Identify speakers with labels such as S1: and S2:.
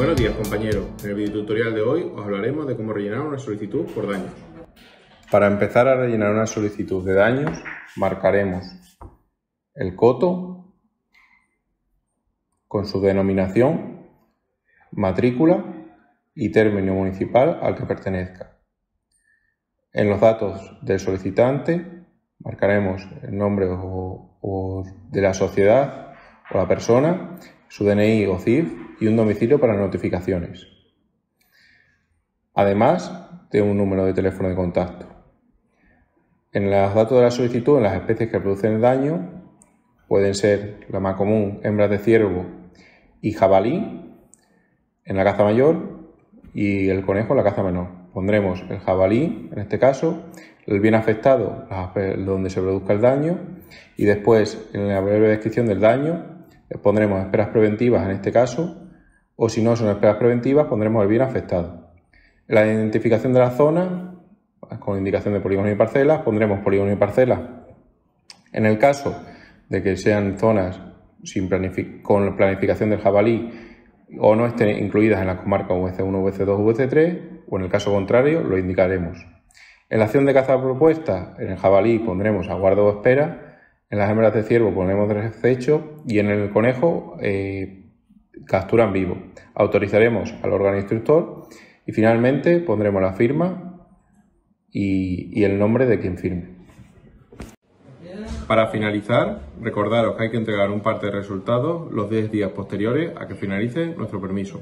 S1: Buenos días compañeros, en el video tutorial de hoy os hablaremos de cómo rellenar una solicitud por daños. Para empezar a rellenar una solicitud de daños, marcaremos el coto con su denominación, matrícula y término municipal al que pertenezca. En los datos del solicitante marcaremos el nombre o, de la sociedad o la persona, su DNI o CIF y un domicilio para notificaciones. Además de un número de teléfono de contacto. En los datos de la solicitud, en las especies que producen el daño, pueden ser la más común, hembras de ciervo y jabalí en la caza mayor y el conejo en la caza menor pondremos el jabalí, en este caso, el bien afectado, donde se produzca el daño, y después, en la breve descripción del daño, pondremos esperas preventivas en este caso, o si no son esperas preventivas, pondremos el bien afectado. En la identificación de la zona, con indicación de polígono y parcelas, pondremos polígono y parcelas. En el caso de que sean zonas sin con planificación del jabalí o no estén incluidas en la comarca VC1, VC2, VC3, o en el caso contrario lo indicaremos. En la acción de caza propuesta, en el jabalí pondremos aguardo o espera, en las hembras de ciervo ponemos desecho y en el conejo eh, captura en vivo. Autorizaremos al órgano instructor y finalmente pondremos la firma y, y el nombre de quien firme. Para finalizar, recordaros que hay que entregar un parte de resultados los 10 días posteriores a que finalice nuestro permiso.